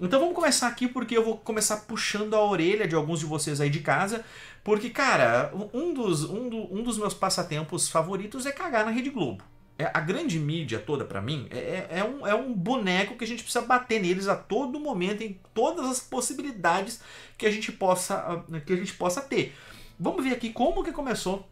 Então vamos começar aqui porque eu vou começar puxando a orelha de alguns de vocês aí de casa, porque, cara, um dos, um, do, um dos meus passatempos favoritos é cagar na Rede Globo. É, a grande mídia toda, para mim, é, é, é, um, é um boneco que a gente precisa bater neles a todo momento, em todas as possibilidades que a gente possa, que a gente possa ter. Vamos ver aqui como que começou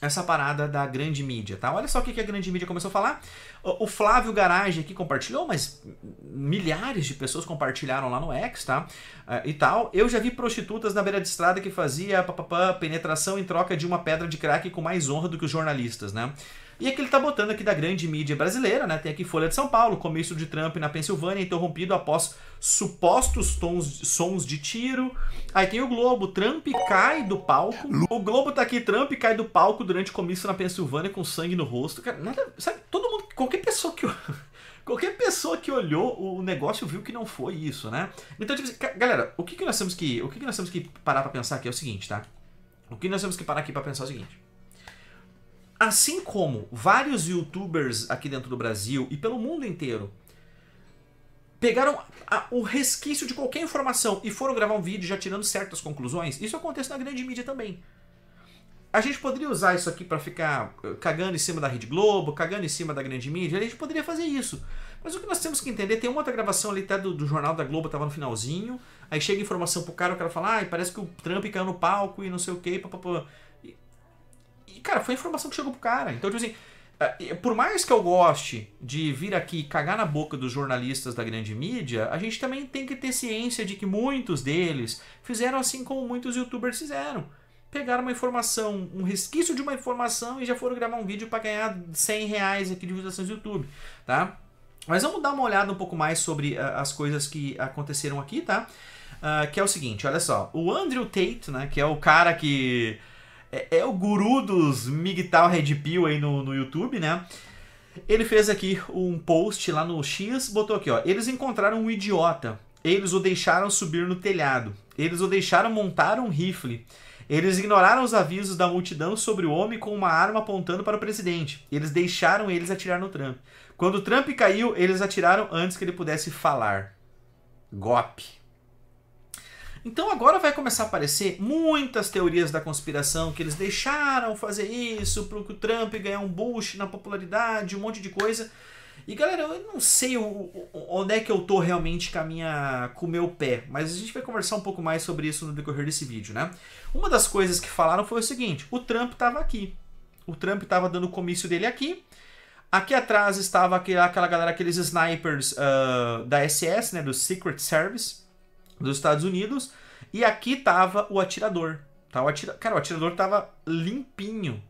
essa parada da grande mídia, tá? Olha só o que a grande mídia começou a falar. O Flávio Garage aqui compartilhou, mas milhares de pessoas compartilharam lá no X, tá? Uh, e tal. Eu já vi prostitutas na beira de estrada que fazia papapá, penetração em troca de uma pedra de crack com mais honra do que os jornalistas, né? E aqui ele tá botando aqui da grande mídia brasileira, né? Tem aqui Folha de São Paulo, comício de Trump na Pensilvânia interrompido após supostos tons, sons de tiro. Aí tem o Globo, Trump cai do palco. O Globo tá aqui, Trump cai do palco durante comício na Pensilvânia com sangue no rosto. Cara, nada, sabe, todo mundo, qualquer pessoa que qualquer pessoa que olhou o negócio viu que não foi isso, né? Então, tipo assim, galera, o que, que nós temos que, o que, que nós temos que parar para pensar aqui é o seguinte, tá? O que nós temos que parar aqui para pensar é o seguinte. Assim como vários youtubers aqui dentro do Brasil e pelo mundo inteiro pegaram a, o resquício de qualquer informação e foram gravar um vídeo já tirando certas conclusões, isso acontece na grande mídia também. A gente poderia usar isso aqui para ficar eh, cagando em cima da Rede Globo, cagando em cima da grande mídia, a gente poderia fazer isso. Mas o que nós temos que entender, tem uma outra gravação ali até do, do Jornal da Globo, tava no finalzinho, aí chega informação pro cara, o cara fala, ah, parece que o Trump caiu no palco e não sei o que, papapá. E, cara, foi a informação que chegou pro cara. Então, tipo assim, é, por mais que eu goste de vir aqui cagar na boca dos jornalistas da grande mídia, a gente também tem que ter ciência de que muitos deles fizeram assim como muitos youtubers fizeram. Pegaram uma informação, um resquício de uma informação e já foram gravar um vídeo para ganhar 100 reais aqui de visualizações do YouTube, tá? Mas vamos dar uma olhada um pouco mais sobre uh, as coisas que aconteceram aqui, tá? Uh, que é o seguinte, olha só. O Andrew Tate, né, que é o cara que é, é o guru dos MGTOW Red Pill aí no, no YouTube, né? Ele fez aqui um post lá no X, botou aqui, ó. Eles encontraram um idiota. Eles o deixaram subir no telhado. Eles o deixaram montar um rifle. Eles ignoraram os avisos da multidão sobre o homem com uma arma apontando para o presidente. Eles deixaram eles atirar no Trump. Quando o Trump caiu, eles atiraram antes que ele pudesse falar. Golpe. Então agora vai começar a aparecer muitas teorias da conspiração que eles deixaram fazer isso para o Trump ganhar um boost na popularidade, um monte de coisa. E galera, eu não sei onde é que eu tô realmente com, a minha, com o meu pé, mas a gente vai conversar um pouco mais sobre isso no decorrer desse vídeo, né? Uma das coisas que falaram foi o seguinte: o Trump estava aqui. O Trump estava dando o comício dele aqui. Aqui atrás estava aquela galera, aqueles snipers uh, da SS, né, do Secret Service dos Estados Unidos. E aqui tava o atirador. Tá? O atira... Cara, o atirador tava limpinho.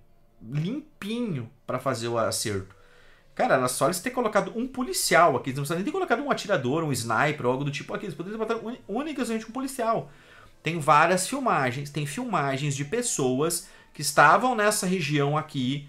Limpinho para fazer o acerto. Cara, era só eles ter colocado um policial aqui. Eles não nem ter colocado um atirador, um sniper ou algo do tipo aqui. Eles poderiam botar unicamente um policial. Tem várias filmagens. Tem filmagens de pessoas que estavam nessa região aqui.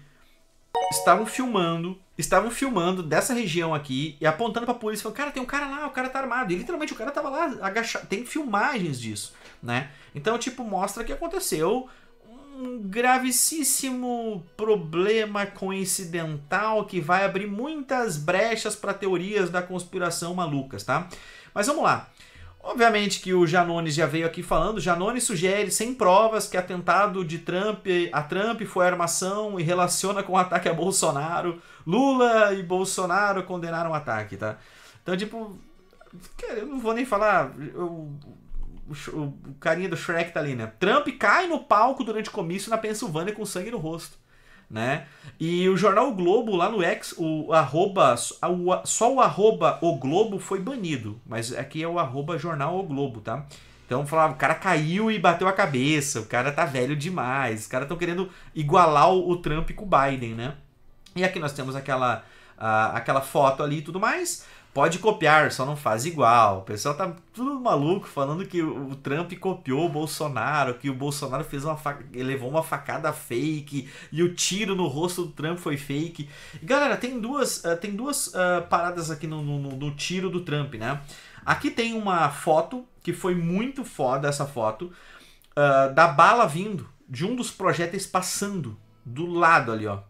Estavam filmando estavam filmando dessa região aqui e apontando pra polícia, falando, cara, tem um cara lá, o cara tá armado. E literalmente o cara tava lá agachado. Tem filmagens disso, né? Então, tipo, mostra que aconteceu um gravíssimo problema coincidental que vai abrir muitas brechas para teorias da conspiração malucas, tá? Mas vamos lá. Obviamente que o Janones já veio aqui falando. Janones sugere, sem provas, que atentado de Trump a Trump foi armação e relaciona com o ataque a Bolsonaro. Lula e Bolsonaro condenaram o ataque, tá? Então, tipo, eu não vou nem falar. Eu, o, o, carinha do Shrek tá ali, né? Trump cai no palco durante comício na Pensilvânia com sangue no rosto. Né? E o jornal o Globo, lá no X, o arroba, só o arroba o Globo foi banido, mas aqui é o arroba jornal o Globo, tá? Então falava, o cara caiu e bateu a cabeça, o cara tá velho demais, os caras estão querendo igualar o, o Trump com o Biden, né? E aqui nós temos aquela, uh, aquela foto ali e tudo mais. Pode copiar, só não faz igual. O pessoal tá tudo maluco falando que o Trump copiou o Bolsonaro, que o Bolsonaro fez uma levou uma facada fake e o tiro no rosto do Trump foi fake. Galera, tem duas, uh, tem duas uh, paradas aqui no, no, no, tiro do Trump, né? Aqui tem uma foto que foi muito foda essa foto uh, da bala vindo de um dos projéteis passando do lado ali, ó.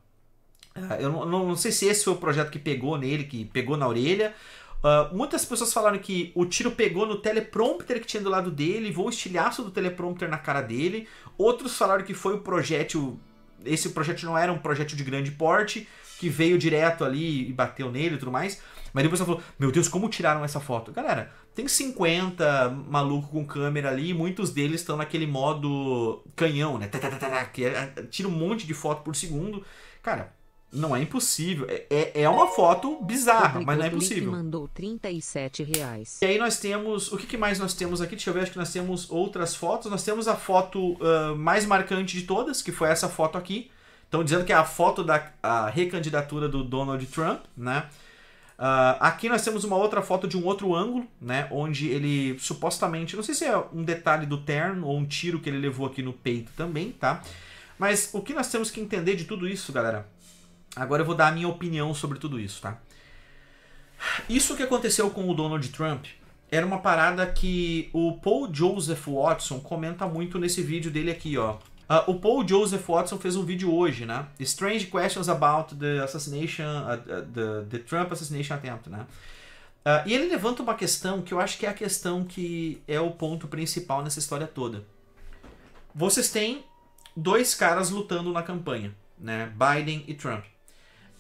Eu não, não, sei se esse foi o projeto que pegou nele, que pegou na orelha, Uh, muitas pessoas falaram que o tiro pegou no teleprompter que tinha do lado dele, voou o estilhaço do teleprompter na cara dele. Outros falaram que foi o projétil. Esse projétil não era um projétil de grande porte, que veio direto ali e bateu nele e tudo mais. Mas depois ela falou: Meu Deus, como tiraram essa foto? Galera, tem 50 maluco com câmera ali, e muitos deles estão naquele modo canhão, né? Que é, tira um monte de foto por segundo. Cara, não é impossível. É, é, é uma foto bizarra, mas não é impossível. mandou 37 reais. E aí nós temos. O que, que, mais nós temos aqui? Deixa eu ver, acho que nós temos outras fotos. Nós temos a foto uh, mais marcante de todas, que foi essa foto aqui. Estão dizendo que é a foto da a recandidatura do Donald Trump, né? Uh, aqui nós temos uma outra foto de um outro ângulo, né? Onde ele supostamente, não sei se é um detalhe do terno ou um tiro que ele levou aqui no peito também, tá? Mas o que nós temos que entender de tudo isso, galera, Agora eu vou dar a minha opinião sobre tudo isso, tá? Isso que aconteceu com o Donald Trump era uma parada que o Paul Joseph Watson comenta muito nesse vídeo dele aqui, ó. Uh, o Paul Joseph Watson fez um vídeo hoje, né? Strange questions about the assassination, uh, the, the Trump assassination attempt, né? Uh, e ele levanta uma questão que eu acho que é a questão que é o ponto principal nessa história toda. Vocês têm dois caras lutando na campanha, né? Biden e Trump.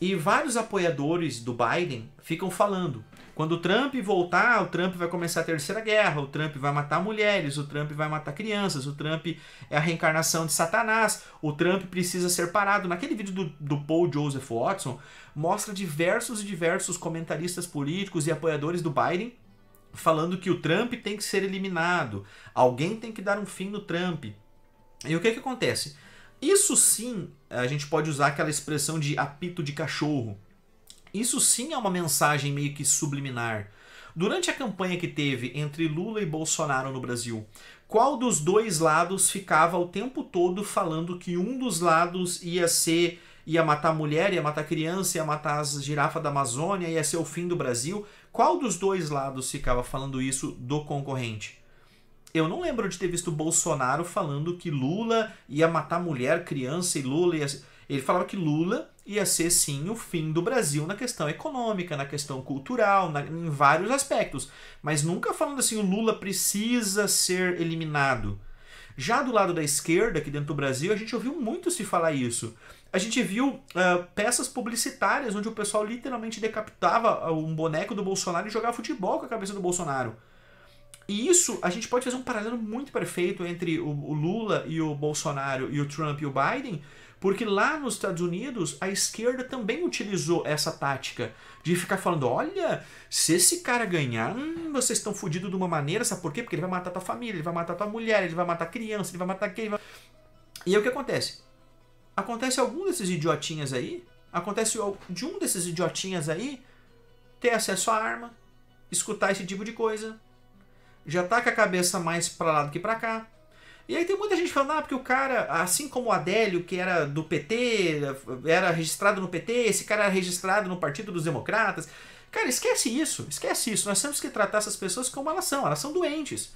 E vários apoiadores do Biden ficam falando: quando o Trump voltar, o Trump vai começar a terceira guerra, o Trump vai matar mulheres, o Trump vai matar crianças, o Trump é a reencarnação de Satanás, o Trump precisa ser parado. Naquele vídeo do, do Paul Joseph Watson, mostra diversos e diversos comentaristas políticos e apoiadores do Biden falando que o Trump tem que ser eliminado, alguém tem que dar um fim no Trump. E o que, que acontece? Isso sim, a gente pode usar aquela expressão de apito de cachorro. Isso sim é uma mensagem meio que subliminar. Durante a campanha que teve entre Lula e Bolsonaro no Brasil, qual dos dois lados ficava o tempo todo falando que um dos lados ia ser ia matar mulher, ia matar criança, ia matar as girafas da Amazônia, ia ser o fim do Brasil? Qual dos dois lados ficava falando isso do concorrente? Eu não lembro de ter visto Bolsonaro falando que Lula ia matar mulher, criança e Lula ia. Ele falava que Lula ia ser sim o fim do Brasil na questão econômica, na questão cultural, na, em vários aspectos. Mas nunca falando assim, o Lula precisa ser eliminado. Já do lado da esquerda, aqui dentro do Brasil, a gente ouviu muito se falar isso. A gente viu uh, peças publicitárias onde o pessoal literalmente decapitava um boneco do Bolsonaro e jogava futebol com a cabeça do Bolsonaro. E isso, a gente pode fazer um paralelo muito perfeito entre o, o Lula e o Bolsonaro e o Trump e o Biden, porque lá nos Estados Unidos a esquerda também utilizou essa tática de ficar falando: olha, se esse cara ganhar, hum, vocês estão fodidos de uma maneira, sabe por quê? Porque ele vai matar tua família, ele vai matar tua mulher, ele vai matar criança, ele vai matar quem. Vai... E aí o que acontece? Acontece algum desses idiotinhas aí, acontece de um desses idiotinhas aí ter acesso à arma, escutar esse tipo de coisa, já tá com a cabeça mais para lá do que para cá. E aí tem muita gente falando, ah, porque o cara, assim como o Adélio, que era do PT, era registrado no PT, esse cara era registrado no Partido dos Democratas. Cara, esquece isso, esquece isso. Nós temos que tratar essas pessoas como elas são, elas são doentes.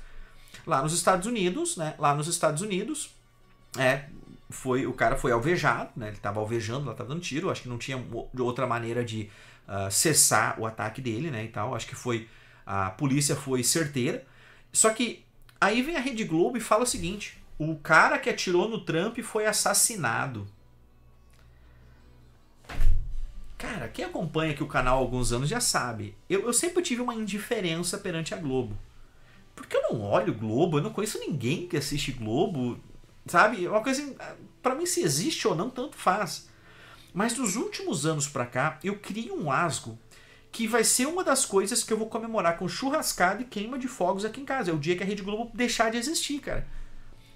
Lá nos Estados Unidos, né? Lá nos Estados Unidos, é, foi o cara foi alvejado, né? Ele estava alvejando, lá tava dando tiro. Acho que não tinha outra maneira de uh, cessar o ataque dele, né? E tal. Acho que foi a polícia foi certeira. Só que aí vem a Rede Globo e fala o seguinte: o cara que atirou no Trump foi assassinado. Cara, quem acompanha aqui o canal há alguns anos já sabe. Eu, eu sempre tive uma indiferença perante a Globo. Porque eu não olho Globo, eu não conheço ninguém que assiste Globo. Sabe? É uma coisa. Para mim, se existe ou não, tanto faz. Mas dos últimos anos pra cá, eu criei um asgo que vai ser uma das coisas que eu vou comemorar com churrascada e queima de fogos aqui em casa. É o dia que a Rede Globo deixar de existir, cara.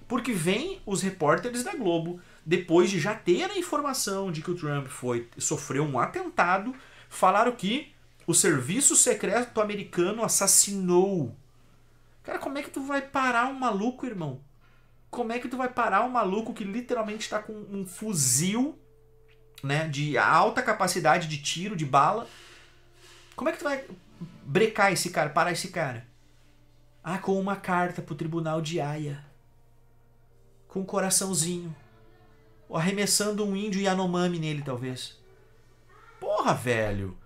Porque vem os repórteres da Globo, depois de já ter a informação de que o Trump foi sofreu um atentado, falaram que o serviço secreto americano assassinou. Cara, como é que tu vai parar um maluco, irmão? Como é que tu vai parar um maluco que literalmente está com um fuzil, né, de alta capacidade de tiro, de bala, como é que tu vai brecar esse cara, parar esse cara? Ah, com uma carta pro tribunal de Haia. Com um coraçãozinho. Ou arremessando um índio Yanomami nele, talvez. Porra, velho.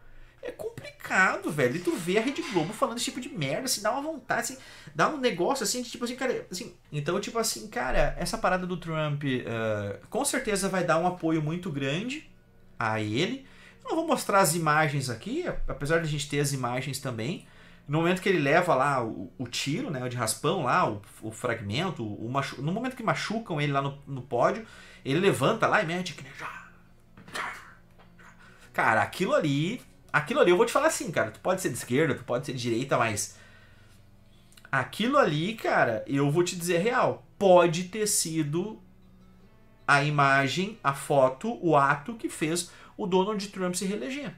é complicado, velho. E tu vê a Rede Globo falando esse tipo de merda, assim, dá uma vontade, assim, dá um negócio assim, de, tipo assim, cara, assim. Então, tipo assim, cara, essa parada do Trump uh, com certeza vai dar um apoio muito grande a ele. Não vou mostrar as imagens aqui, apesar de a gente ter as imagens também. No momento que ele leva lá o, o tiro, né, o de raspão lá, o, o fragmento, o machu... no momento que machucam ele lá no, no pódio, ele levanta lá e mete que. Cara, aquilo ali, aquilo ali eu vou te falar assim, cara, tu pode ser de esquerda, tu pode ser de direita, mas aquilo ali, cara, eu vou te dizer real, pode ter sido a imagem, a foto, o ato que fez o Donald Trump se reeleger.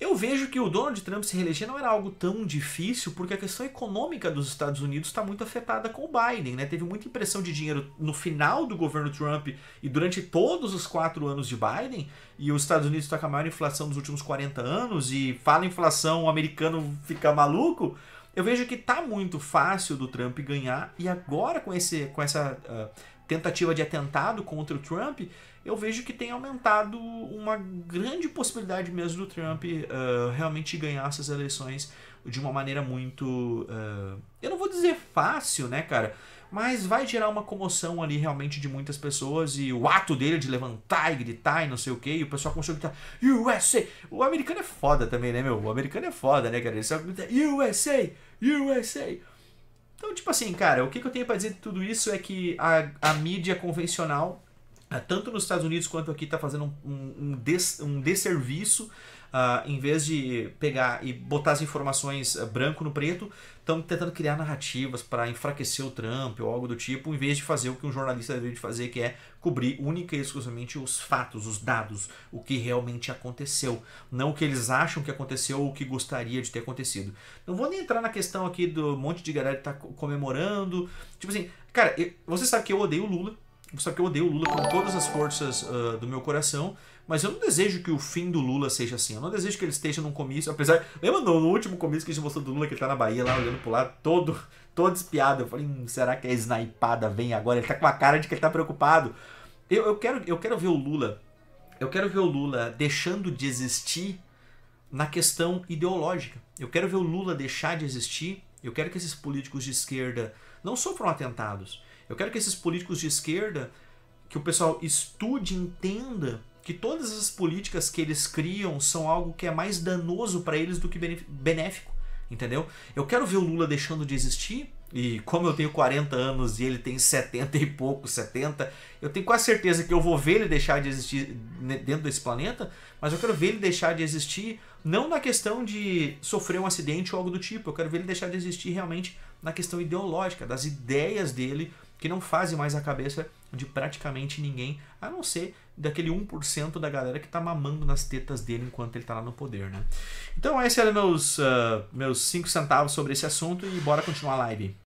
Eu vejo que o Donald Trump se reeleger não era algo tão difícil, porque a questão econômica dos Estados Unidos está muito afetada com o Biden. Né? Teve muita impressão de dinheiro no final do governo Trump e durante todos os quatro anos de Biden, e os Estados Unidos está com a maior inflação dos últimos 40 anos, e fala inflação, o americano fica maluco. Eu vejo que tá muito fácil do Trump ganhar, e agora com, esse, com essa uh, tentativa de atentado contra o Trump, eu vejo que tem aumentado uma grande possibilidade mesmo do Trump uh, realmente ganhar essas eleições de uma maneira muito. Uh, eu não vou dizer fácil, né, cara? Mas vai gerar uma comoção ali realmente de muitas pessoas e o ato dele de levantar e gritar e não sei o que, e o pessoal começou a gritar USA! O americano é foda também, né, meu? O americano é foda, né, cara? Ele só grita USA! USA! Então, tipo assim, cara, o que, eu tenho para dizer de tudo isso é que a, a mídia convencional tanto nos Estados Unidos quanto aqui está fazendo um, um, des, um desserviço. Uh, em vez de pegar e botar as informações uh, branco no preto, estão tentando criar narrativas para enfraquecer o Trump ou algo do tipo, em vez de fazer o que um jornalista deveria fazer, que é cobrir única e exclusivamente os fatos, os dados, o que realmente aconteceu, não o que eles acham que aconteceu ou o que gostaria de ter acontecido. Não vou nem entrar na questão aqui do monte de galera que está comemorando. Tipo assim, cara, eu, você sabe que eu odeio o Lula. Sabe que eu odeio o Lula com todas as forças uh, do meu coração, mas eu não desejo que o fim do Lula seja assim. Eu não desejo que ele esteja num comício, apesar. Lembra no, no último comício que a gente mostrou do Lula que ele tá na Bahia lá olhando pro lado, todo, todo espiado. Eu falei, hum, será que a snipada vem agora? Ele tá com a cara de que ele tá preocupado. Eu, eu, quero, eu quero ver o Lula. Eu quero ver o Lula deixando de existir na questão ideológica. Eu quero ver o Lula deixar de existir. Eu quero que esses políticos de esquerda não sofram atentados. Eu quero que esses políticos de esquerda, que o pessoal estude, entenda que todas as políticas que eles criam são algo que é mais danoso para eles do que benéfico, entendeu? Eu quero ver o Lula deixando de existir, e como eu tenho 40 anos e ele tem 70 e pouco, 70, eu tenho quase certeza que eu vou ver ele deixar de existir dentro desse planeta, mas eu quero ver ele deixar de existir não na questão de sofrer um acidente ou algo do tipo, eu quero ver ele deixar de existir realmente na questão ideológica, das ideias dele que não fazem mais a cabeça de praticamente ninguém, a não ser daquele 1% da galera que tá mamando nas tetas dele enquanto ele tá lá no poder, né? Então esses eram meus, uh, meus 5 centavos sobre esse assunto e bora continuar a live.